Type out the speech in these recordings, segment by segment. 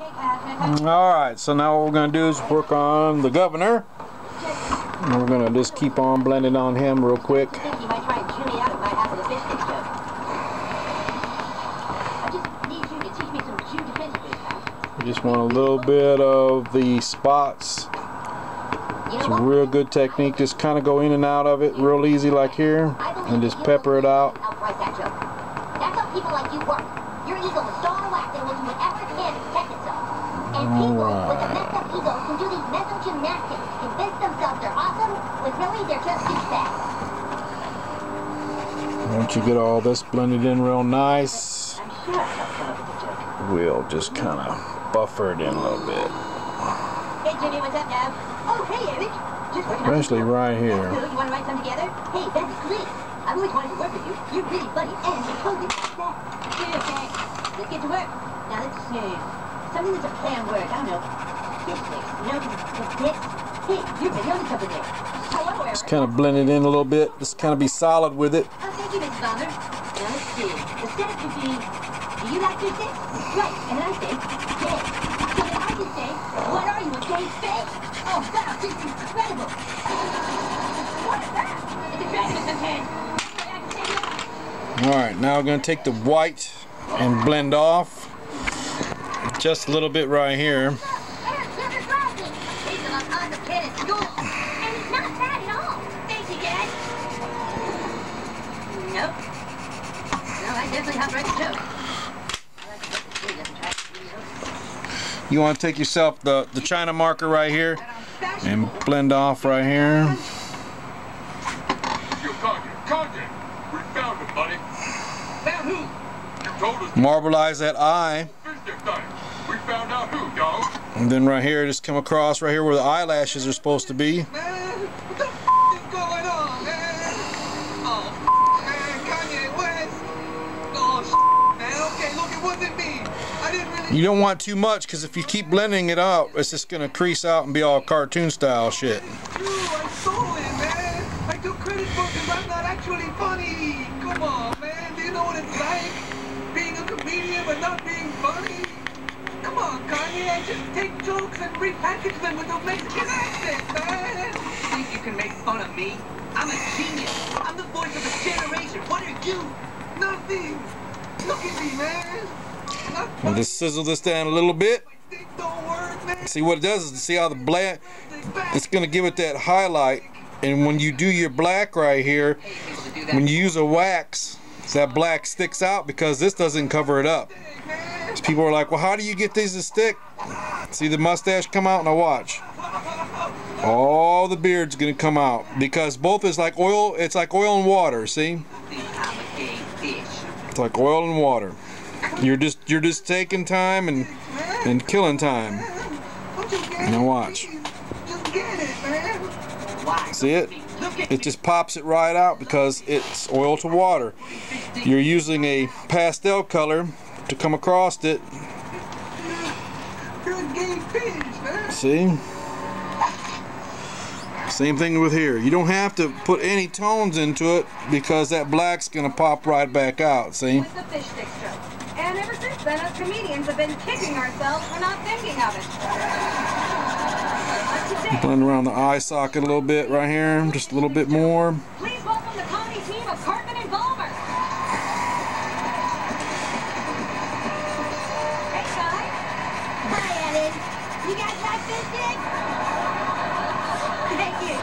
Alright, so now what we're going to do is work on the governor. And we're going to just keep on blending on him real quick. We just want a little bit of the spots. It's a real good technique. Just kind of go in and out of it real easy like here. And just pepper it out. That's how people like you work. Will do whatever it can. And people with a messed up ego can do these mental gymnastics, convince themselves they're awesome, when really they're just douchebags. Once you get all this blended in real nice, we'll just kind of buffer it in a little bit. Hey Jimmy, what's up now? Oh, hey Eric. Just Especially right here. You want to write some together? Hey, that's great. I've always wanted to work with you. You're really funny and you're totally that. Sure, okay. Let's get to work. Now let's see. Something that's a play on words. I don't know. Dipsticks. You know, dipsticks. Hey, you're really onto something there. Just kind of blend it in a little bit. Just kind of be solid with it. Oh, thank you, Miss Bomber. Now let's see. The could be, do you like dipsticks? Right, and then I say, yes. So then I can say, what are you, a gay fake? Oh, wow, this is incredible. What is that? It's a dragon the head. Alright, now we're going to take the white and blend off just a little bit right here. You want to take yourself the, the China marker right here and blend off right here. Marbleize that eye. And then right here, just come across right here where the eyelashes are supposed to be. Man, what the f is going on, man? Oh, man, Kanye West. Oh, man, okay, look, it wasn't me. I didn't really... You don't want too much because if you keep blending it out, it's just going to crease out and be all cartoon style shit. I took credit for I'm not actually funny. Come on, man. Do you know what it's like? comedian but not being funny? Come on, Kanye, just take repackage them with a Mexican accent, man. Think you can make fun of me? I'm a genius. I'm the voice of a generation. What are you? Nothing. Look at me, man. I'll just sizzle this down a little bit. See what it does is see how the black, it's going to give it that highlight. And when you do your black right here, when you use a wax, that black sticks out because this doesn't cover it up. So people are like, well, how do you get these to stick? See the mustache come out? Now watch. All the beard's gonna come out because both is like oil. It's like oil and water. See? It's like oil and water. You're just you're just taking time and and killing time. Now watch. See it? It just pops it right out because it's oil to water. You're using a pastel color to come across it. See? Same thing with here. You don't have to put any tones into it because that black's going to pop right back out. See? And ever since then, us comedians have been kicking ourselves for not thinking of it. Blend around the eye socket a little bit right here, just a little bit more.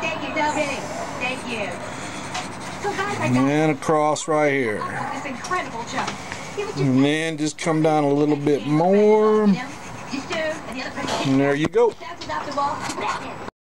Thank you, thank you, so many. Thank you. So guys, I and across right here. This incredible joke. And then just come down a little bit more. And there you go.